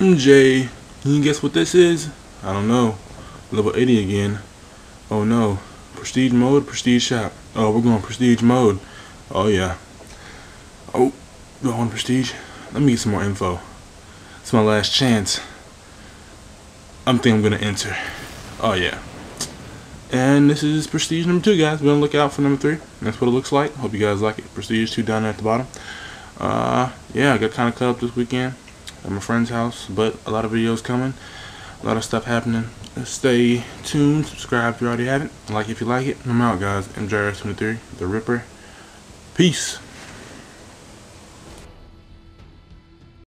MJ, can you guess what this is? I don't know. Level 80 again. Oh no. Prestige mode, prestige shop. Oh, we're going prestige mode. Oh yeah. Oh, want prestige? Let me get some more info. It's my last chance. I'm thinking I'm gonna enter. Oh yeah. And this is Prestige number two, guys. Be on the lookout for number three. That's what it looks like. Hope you guys like it. Prestige two down there at the bottom. Uh, yeah, I got kind of cut up this weekend at my friend's house, but a lot of videos coming, a lot of stuff happening. Stay tuned. Subscribe if you already haven't. Like if you like it. I'm out, guys. MJRS23, The Ripper. Peace.